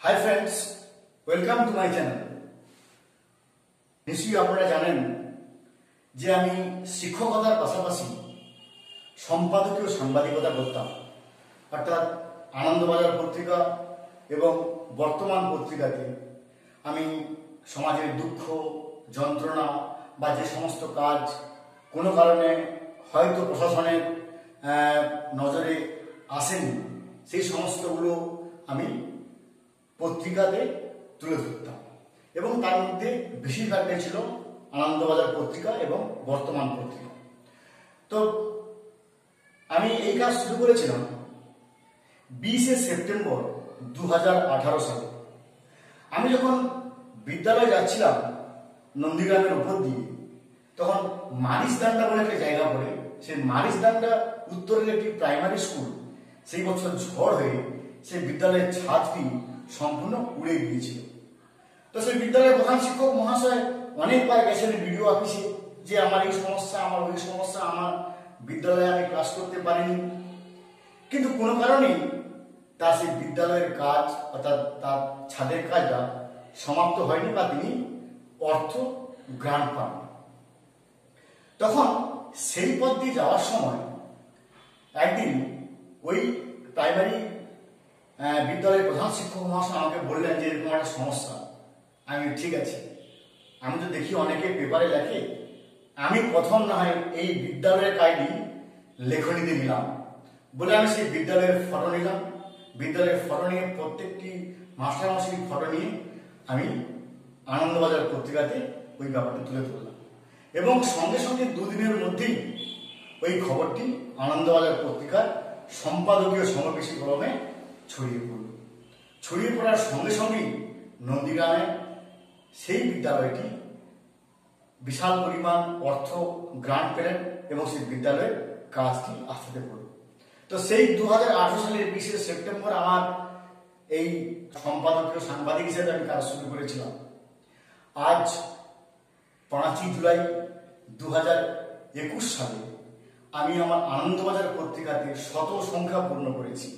Hi friends welcome to my channel নিশ্চয়ই আপনারা জানেন যে আমি শিক্ষকতার পাশাপাশি সম্পাদকীয় সাংবাদিকতা করতাম, অর্থাৎ আনন্দবাজার পত্রিকা এবং বর্তমান পত্রিকাতে আমি সমাজের দুঃখ, যন্ত্রণা বা যে সমস্ত কাজ কোনো কারণে হয়তো প্রশাসনের নজরে আসেনি, সেই সমস্তগুলো আমি পত্রিকাতে তুলে ধরতাম। এবং তার মধ্যে বেশিরভাগটাই ছিল আনন্দবাজার পত্রিকা এবং বর্তমান পত্রিকা। তো আমি এই কাজ শুরু করেছিলাম বিশে সেপ্টেম্বর দু হাজার আঠারো সালে। আমি যখন বিদ্যালয়ে যাচ্ছিলাম নন্দীগ্রামের উপর দিয়ে, তখন মারিসদান্ডা বলে একটা জায়গা পড়ে। সেই মারিসদান্ডা উত্তরের একটি প্রাইমারি স্কুল, সেই বছর ঝড় হয়ে সেই বিদ্যালয়ের ছাদটি সম্পূর্ণ উড়ে গিয়েছিল। তো সেই বিদ্যালয়ের প্রধান শিক্ষক মহাশয় অনেকবার গেছেন বিডিও অফিসে যে আমার এই সমস্যা, আমার ওই সমস্যা, আমার বিদ্যালয়ে আমি ক্লাস করতে পারিনি। কিন্তু কোনো কারণেই তার সেই বিদ্যালয়ের কাজ অর্থাৎ তার ছাদের কাজটা সমাপ্ত হয়নি বা তিনি অর্থ গ্রান্ট পান তখন সেই পথ দিয়ে যাওয়ার সময় একদিন ওই প্রাইমারি বিদ্যালয়ের প্রধান শিক্ষক মহাশয় আমাকে বললেন যে এরকম একটা সমস্যা। আমি ঠিক আছে। আমি তো দেখি অনেকে পেপারে লেখে, আমি প্রথম না হয় এই বিদ্যালয়ের কাজটি লেখনীতে নিলাম। বলে আমি সেই বিদ্যালয়ের ফটো নিলাম। বিদ্যালয়ের ফটো নিয়ে প্রত্যেকটি মাস্টার মাস্টারমশাই ফটো নিয়ে আমি আনন্দবাজার পত্রিকাতে ওই ব্যাপারটা তুলে ধরলাম। এবং সঙ্গে সঙ্গে দুদিনের মধ্যেই ওই খবরটি আনন্দবাজার পত্রিকার সম্পাদকীয় সমাবেশী কলমে ছড়িয়ে পড়ল। ছড়িয়ে পড়ার সঙ্গে সঙ্গেই নন্দীগ্রামে সেই বিদ্যালয়টি বিশাল পরিমাণ অর্থ গ্রান্ট পেলেন এবং সেই বিদ্যালয়ের কাজটি আসতে পড়ল। তো সেই দু হাজার আঠেরো সালের বিশে সেপ্টেম্বর আমার এই সম্পাদকীয় সাংবাদিক হিসেবে আমি কাজ শুরু করেছিলাম। আজ পাঁচই জুলাই দু একুশ সালে আমি আমার আনন্দবাজার পত্রিকাতে শত সংখ্যা পূর্ণ করেছি।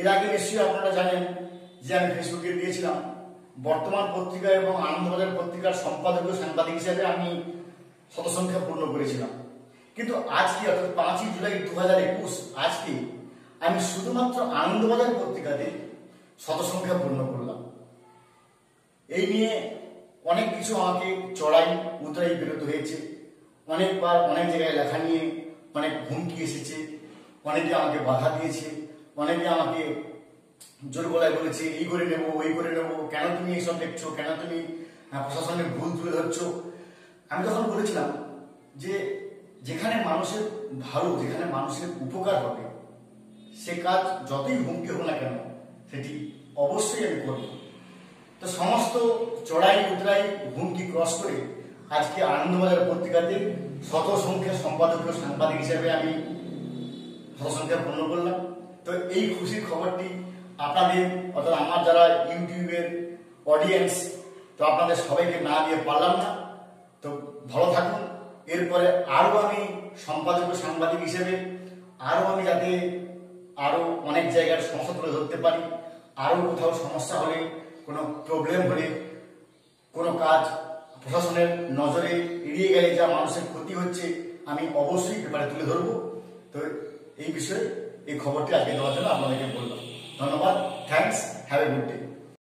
এর আগে নিশ্চয়ই আপনারা জানেন যে আমি ফেসবুকে দিয়েছিলাম, বর্তমান পত্রিকা এবং আনন্দবাজার পত্রিকার সম্পাদক সাংবাদিক হিসেবে আমি শতসংখ্যা পূর্ণ করেছিলাম। কিন্তু আজকে, অর্থাৎ পাঁচই জুলাই দু হাজার একুশ, আজকে আমি শুধুমাত্র আনন্দবাজার পত্রিকাতে শতসংখ্যা পূর্ণ করলাম। এই নিয়ে অনেক কিছু আমাকে চড়াই, উতরাই বেরোতে হয়েছে। অনেকবার অনেক জায়গায় লেখা নিয়ে অনেক হুমকি এসেছে, অনেকে আমাকে বাধা দিয়েছে। অনেকে আমাকে জোর গলায় বলেছে, এই করে নেব, ওই করে নেব, কেন তুমি এইসব দেখছ, কেন তুমি প্রশাসনের ভুল তুলে ধরছো? আমি তখন বলেছিলাম যে, যেখানে মানুষের ভালো যেখানে মানুষের উপকার হবে সে কাজ যতই হুমকি হোক না কেন, সেটি অবশ্যই আমি করব। তো সমস্ত চড়াই, উতরাই, হুমকি ক্রস করে আজকে আনন্দবাজার পত্রিকাতে শত সংখ্যার সম্পাদকীয় সাংবাদিক হিসেবে আমি শত সংখ্যা পূর্ণ করলাম। তো এই খুশির খবরটি আপনাদের, অর্থাৎ আমার যারা ইউটিউবের অডিয়েন্স তো আপনাদের সবাইকে না দিয়ে পারলাম না। তো ভালো থাকুন। এরপরে আরও আমি সম্পাদকীয় সাংবাদিক হিসেবে, আরও আমি যাতে আরও অনেক জায়গার সমস্যা তুলে ধরতে পারি, আরও কোথাও সমস্যা হলে, কোনো প্রবলেম হলে, কোনো কাজ প্রশাসনের নজরে এড়িয়ে গেলে যা মানুষের ক্ষতি হচ্ছে, আমি অবশ্যই পেপারে তুলে ধরবো। তো এই বিষয়ে এই খবরটি আজকে দেওয়ার জন্য আপনাদেরকে বললাম। ধন্যবাদ। Thanks have a good day